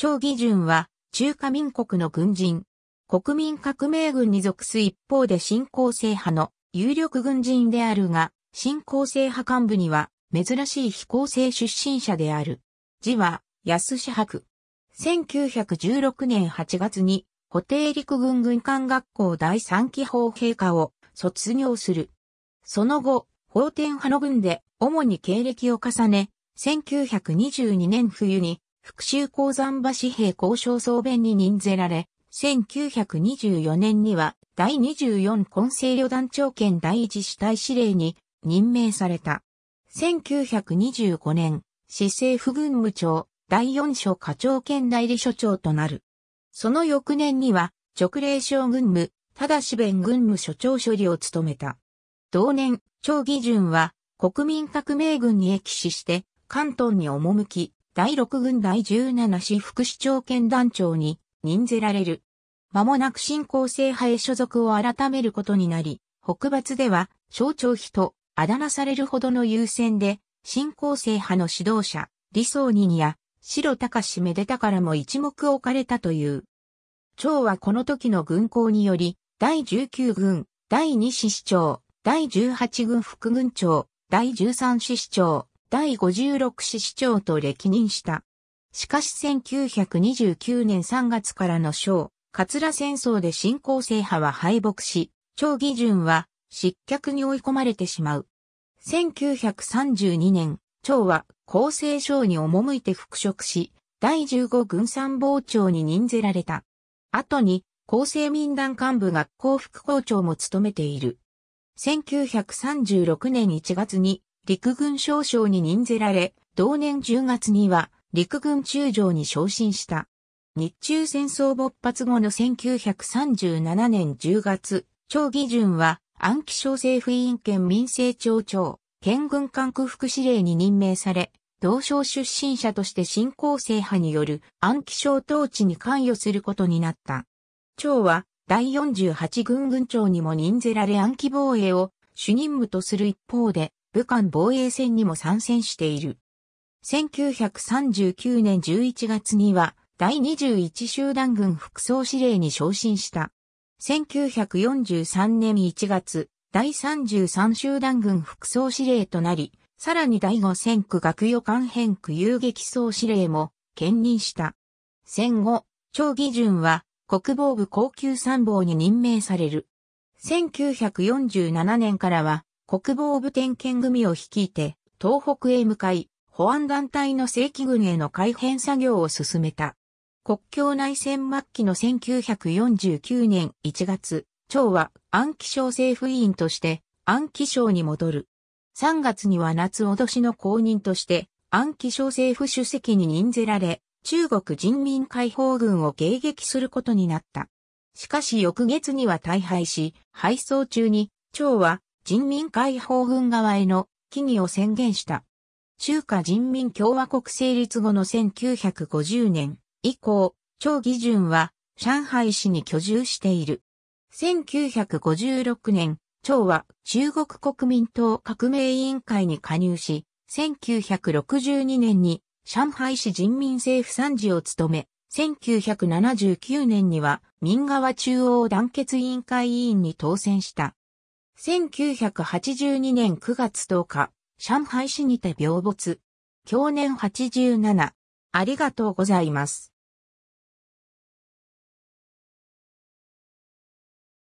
張義順は中華民国の軍人。国民革命軍に属す一方で新興制派の有力軍人であるが、新興制派幹部には珍しい非公正出身者である。字は安志博。1916年8月に、補定陸軍軍艦学校第三期砲兵科を卒業する。その後、法天派の軍で主に経歴を重ね、1922年冬に復讐鉱山橋兵交渉総弁に任ぜられ、1924年には第24混成旅団長兼第一主体司令に任命された。1925年、市政府軍務長第4所課長兼代理所長となる。その翌年には直令将軍務、ただし弁軍務所長処理を務めた。同年、長義順は国民革命軍に駅死して関東に赴き、第六軍第17市副市長兼団長に任ぜられる。間もなく新興制派へ所属を改めることになり、北伐では省庁費とあだ名されるほどの優先で、新興制派の指導者、理想人や白高しめでたからも一目置かれたという。長はこの時の軍港により、第19軍、第2市市長、第18軍副軍長、第13市市長、第56市市長と歴任した。しかし1929年3月からの章、桂戦争で新興制派は敗北し、長義順は失脚に追い込まれてしまう。1932年、長は厚生省に赴いて復職し、第15軍参謀長に任ぜられた。後に、厚生民団幹部学校副校長も務めている。1936年1月に陸軍少将に任ぜられ、同年10月には陸軍中将に昇進した。日中戦争勃発後の1937年10月、長義順は安徽省政府委員兼民政庁長、県軍管区副司令に任命され、同省出身者として新興制派による安徽省統治に関与することになった。長は第48軍軍長にも任ぜられ安徽防衛を主任務とする一方で、武漢防衛戦にも参戦している。1939年11月には第21集団軍副総司令に昇進した。1943年1月、第33集団軍副総司令となり、さらに第5戦区学予官編区遊撃総司令も兼任した。戦後、長義順は国防部高級参謀に任命される。1947年からは国防部点検組を率いて、東北へ向かい、保安団体の正規軍への改変作業を進めた。国境内戦末期の1949年1月、長は安徽省政府委員として安徽省に戻る。3月には夏脅しの公認として安徽省政府主席に任ぜられ、中国人民解放軍を迎撃することになった。しかし翌月には大敗し、敗走中に、長は人民解放軍側への起義を宣言した。中華人民共和国成立後の1950年以降、張義順は上海市に居住している。1956年、張は中国国民党革命委員会に加入し、1962年に上海市人民政府参事を務め、1979年には民側中央団結委員会委員に当選した。1982年9月10日、上海市にて病没。去年87。ありがとうございます。